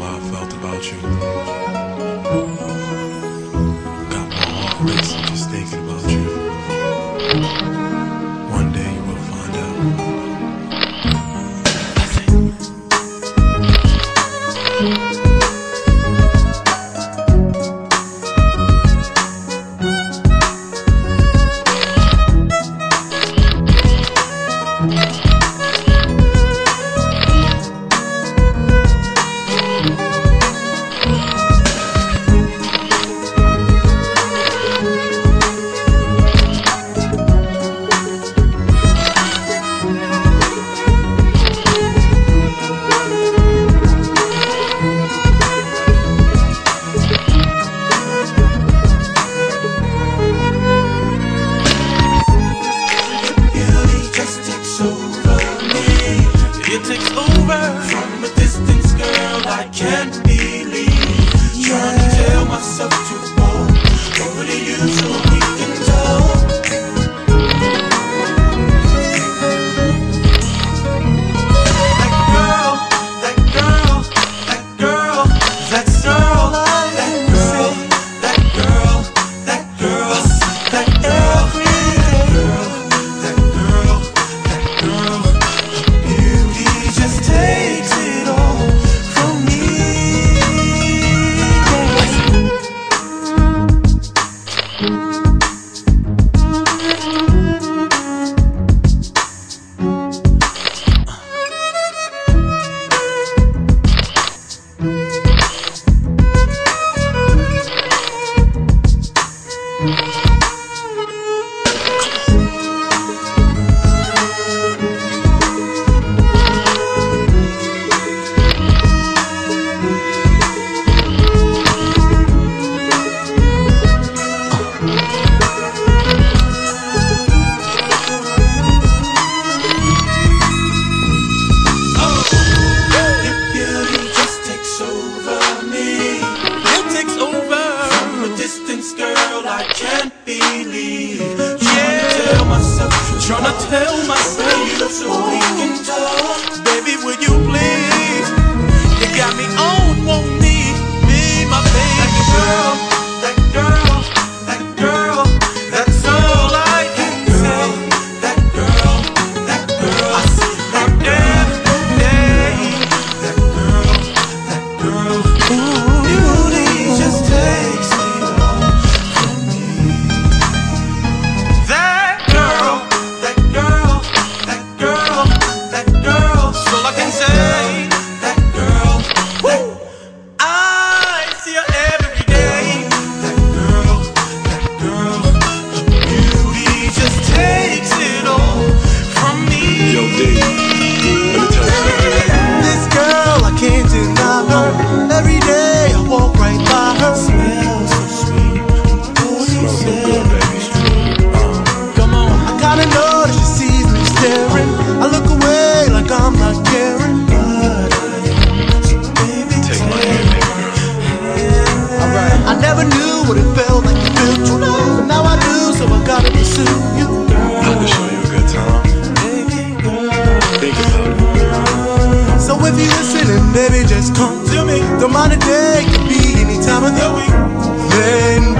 how I felt about you. believe. Trying to tell myself, trying to tell myself. if you listening, baby, just come to me. Don't mind the day, could be any time of the week. Then